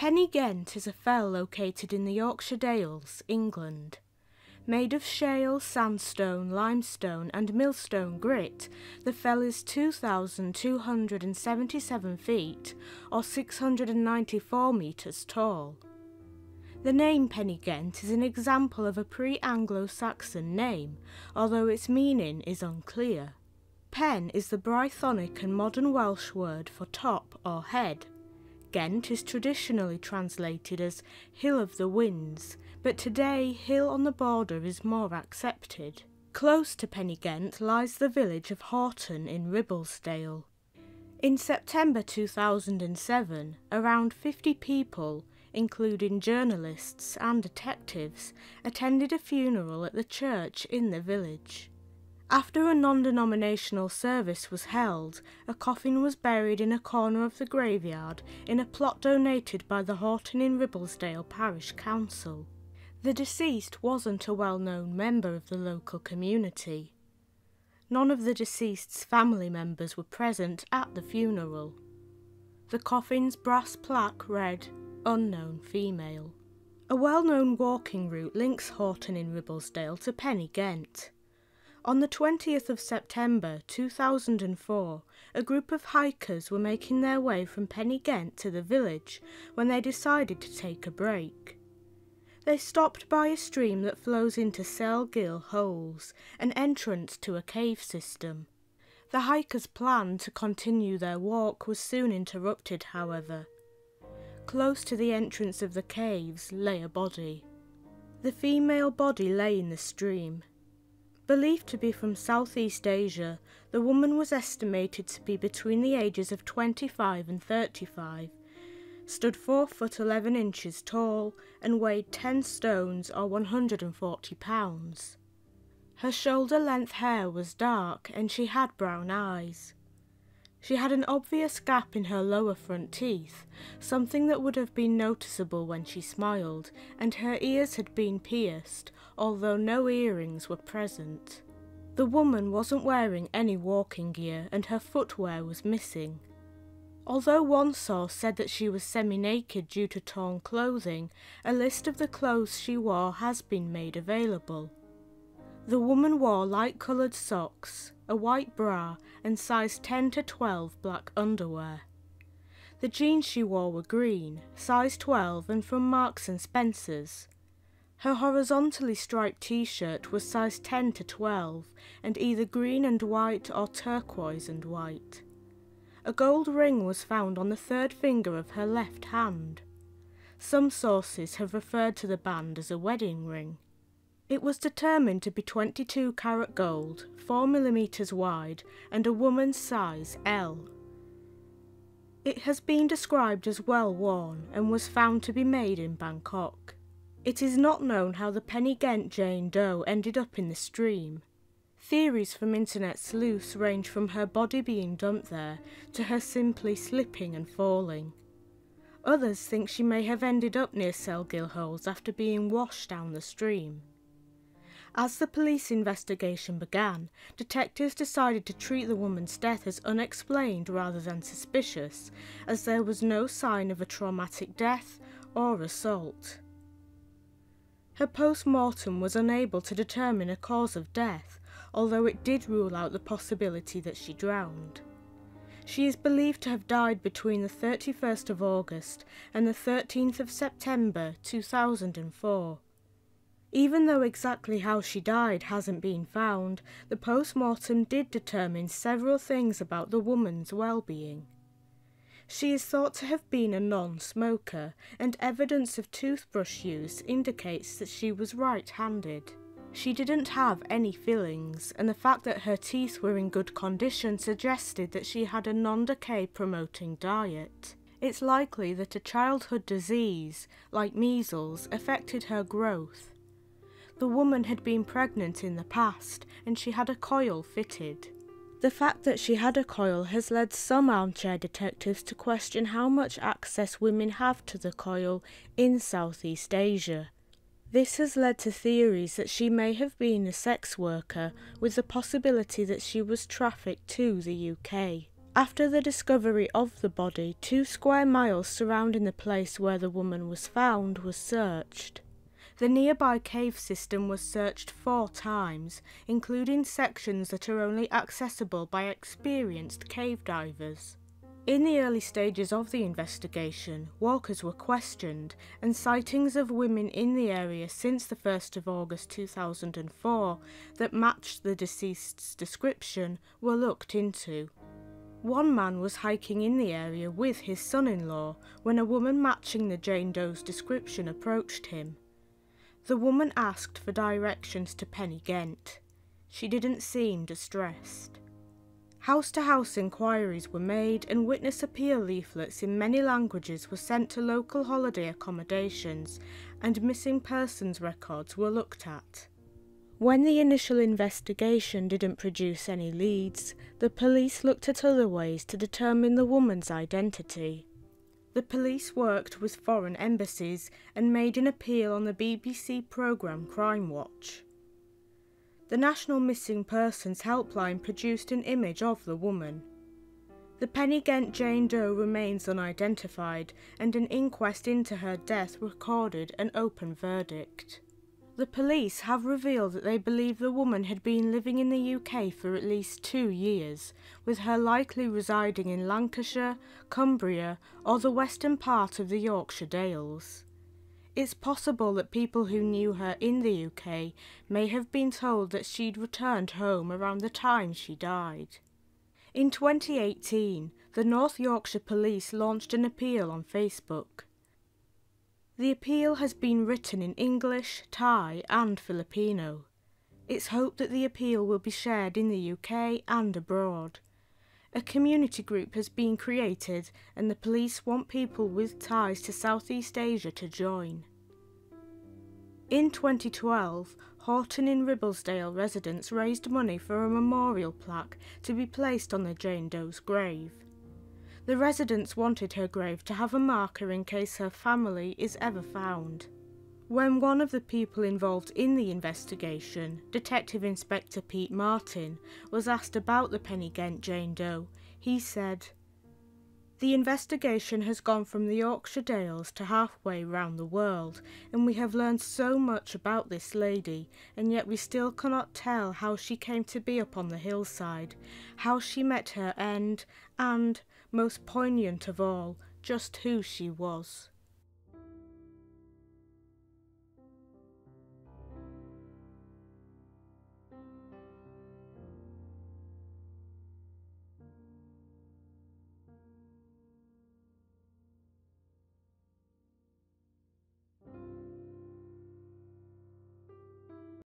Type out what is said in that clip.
Pen y Ghent is a fell located in the Yorkshire Dales, England. Made of shale, sandstone, limestone, and millstone grit, the fell is 2,277 feet, or 694 metres tall. The name Pen y Ghent is an example of a pre Anglo Saxon name, although its meaning is unclear. Pen is the Brythonic and modern Welsh word for top or head. Ghent is traditionally translated as Hill of the Winds, but today hill on the border is more accepted. Close to Pen y Ghent lies the village of Horton in Ribblesdale. In September 2007, around 50 people, including journalists and detectives, attended a funeral at the church in the village. After a non denominational service was held, a coffin was buried in a corner of the graveyard in a plot donated by the Horton in Ribblesdale Parish Council. The deceased wasn't a well known member of the local community. None of the deceased's family members were present at the funeral. The coffin's brass plaque read, Unknown Female. A well known walking route links Horton in Ribblesdale to Pen y Ghent. On the 20th of September 2004, a group of hikers were making their way from Pen y Ghent to the village when they decided to take a break. They stopped by a stream that flows into Sell Gill Holes, an entrance to a cave system. The hikers' plan to continue their walk was soon interrupted, however. Close to the entrance of the caves lay a body. The female body lay in the stream, Believed to be from Southeast Asia, the woman was estimated to be between the ages of 25 and 35, stood 4 foot 11 inches tall, and weighed 10 stones or 140 pounds. Her shoulder length hair was dark and she had brown eyes. She had an obvious gap in her lower front teeth, something that would have been noticeable when she smiled, and her ears had been pierced, although no earrings were present. The woman wasn't wearing any walking gear and her footwear was missing. Although one source said that she was semi-naked due to torn clothing, a list of the clothes she wore has been made available. The woman wore light-coloured socks, a white bra and size 10 to 12 black underwear. The jeans she wore were green, size 12 and from Marks and Spencer's. Her horizontally striped t-shirt was size 10 to 12 and either green and white or turquoise and white. A gold ring was found on the third finger of her left hand. Some sources have referred to the band as a wedding ring. It was determined to be 22 carat gold, 4 millimeters wide, and a woman's size L. It has been described as well worn and was found to be made in Bangkok. It is not known how the Pen y Ghent Jane Doe ended up in the stream. Theories from internet sleuths range from her body being dumped there to her simply slipping and falling. Others think she may have ended up near Sell Gill Holes after being washed down the stream. As the police investigation began, detectives decided to treat the woman's death as unexplained rather than suspicious, as there was no sign of a traumatic death or assault. Her post-mortem was unable to determine a cause of death, although it did rule out the possibility that she drowned. She is believed to have died between the 31st of August and the 13th of September 2004. Even though exactly how she died hasn't been found, the post-mortem did determine several things about the woman's well-being. She is thought to have been a non-smoker, and evidence of toothbrush use indicates that she was right-handed. She didn't have any fillings, and the fact that her teeth were in good condition suggested that she had a non-decay promoting diet. It's likely that a childhood disease, like measles, affected her growth. The woman had been pregnant in the past, and she had a coil fitted. The fact that she had a coil has led some armchair detectives to question how much access women have to the coil in Southeast Asia. This has led to theories that she may have been a sex worker, with the possibility that she was trafficked to the UK. After the discovery of the body, two square miles surrounding the place where the woman was found was searched. The nearby cave system was searched four times, including sections that are only accessible by experienced cave divers. In the early stages of the investigation, walkers were questioned, and sightings of women in the area since the 1st of August 2004 that matched the deceased's description were looked into. One man was hiking in the area with his son in law when a woman matching the Jane Doe's description approached him. The woman asked for directions to Pen y Ghent. She didn't seem distressed. House to house inquiries were made and witness appeal leaflets in many languages were sent to local holiday accommodations and missing persons records were looked at. When the initial investigation didn't produce any leads, the police looked at other ways to determine the woman's identity. The police worked with foreign embassies and made an appeal on the BBC programme Crimewatch. The National Missing Persons Helpline produced an image of the woman. The Pen y Ghent Jane Doe remains unidentified, and an inquest into her death recorded an open verdict. The police have revealed that they believe the woman had been living in the UK for at least two years, with her likely residing in Lancashire, Cumbria, or the western part of the Yorkshire Dales. It's possible that people who knew her in the UK may have been told that she'd returned home around the time she died. In 2018, the North Yorkshire Police launched an appeal on Facebook. The appeal has been written in English, Thai, and Filipino. It's hoped that the appeal will be shared in the UK and abroad. A community group has been created, and the police want people with ties to Southeast Asia to join. In 2012, Horton in Ribblesdale residents raised money for a memorial plaque to be placed on the Jane Doe's grave. The residents wanted her grave to have a marker in case her family is ever found. When one of the people involved in the investigation, Detective Inspector Pete Martin, was asked about the Pen y Ghent Jane Doe, he said, The investigation has gone from the Yorkshire Dales to halfway round the world, and we have learned so much about this lady, and yet we still cannot tell how she came to be upon the hillside, how she met her end, and, most poignant of all, just who she was.